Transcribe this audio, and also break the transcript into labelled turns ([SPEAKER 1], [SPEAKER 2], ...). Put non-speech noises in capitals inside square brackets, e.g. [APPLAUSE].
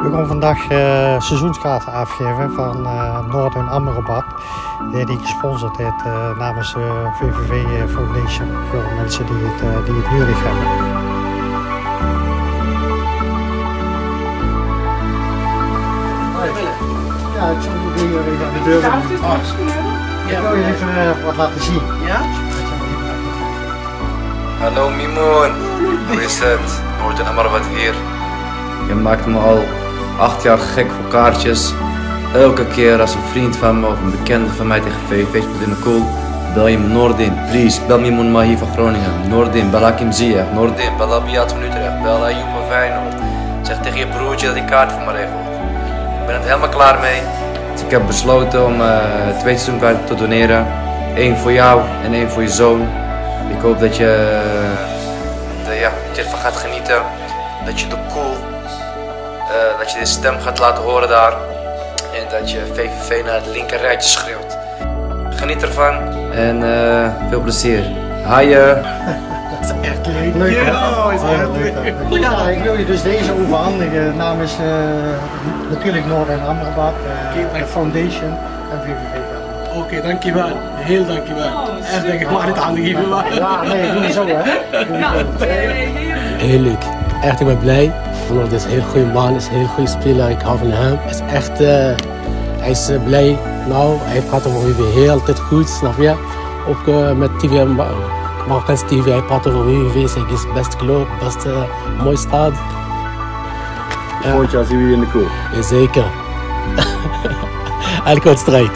[SPEAKER 1] We gaan vandaag uh, seizoenskaarten afgeven van uh, Noord- en Ammerabad. Die, die gesponsord heeft uh, namens de VVV Foundation voor mensen die het, die het nodig hebben. Ja, ik zal jullie even aan de deur. Ja, ik wil je even wat laten zien.
[SPEAKER 2] Ja?
[SPEAKER 3] Hallo Mimoen, hoe is het? Noord- en Ammerabad hier. Je maakt me al acht jaar gek voor kaartjes. Elke keer als een vriend van me of een bekende van mij tegen VVV speelt in de cool, bel je me Noordin, please. Bel Mimoen Mahi van Groningen. Noordin, bel Hakim Ziyech. Noordin, bel Abiat van Utrecht. Bel Ayoub van Feyenoord. Zeg tegen je broertje dat hij kaart voor me regelt. Ik ben er helemaal klaar mee. Dus ik heb besloten om uh, twee seizoenkaarten te doneren. Eén voor jou en één voor je zoon. Ik hoop dat je, uh, ja, dat je ervan gaat genieten. Dat je de cool uh, dat je de stem gaat laten horen daar. En dat je VVV naar het linker rijtje schreeuwt. Geniet ervan en uh, veel plezier. Haaien! [LAUGHS]
[SPEAKER 1] Dat is echt leuk. Leuk?
[SPEAKER 2] Ja, is echt
[SPEAKER 1] leuk. Ja, ik wil je dus deze overhandigen namens uh, natuurlijk Noord- en Amrabat, uh, Foundation en VVV.
[SPEAKER 2] Oké, okay, dankjewel. Heel dankjewel. Echt denk ik mag dit aangeven.
[SPEAKER 1] Ja, nee, doe zo hè.
[SPEAKER 4] Heel leuk. Echt, ik ben blij. Noord is een heel goede man, is een heel goede speler. Ik hou van hem. Hij is echt, uh, hij is uh, blij. Nou, hij praat over heel tijd goed, snap je? Ook uh, met TV, Marokkaanse TV, hij praat over WVV. Zeg, is best club, best uh, mooi stad.
[SPEAKER 5] Ja. Volgend jaar zien we je in de koel.
[SPEAKER 4] Jazeker. [LAUGHS] Elke wedstrijd.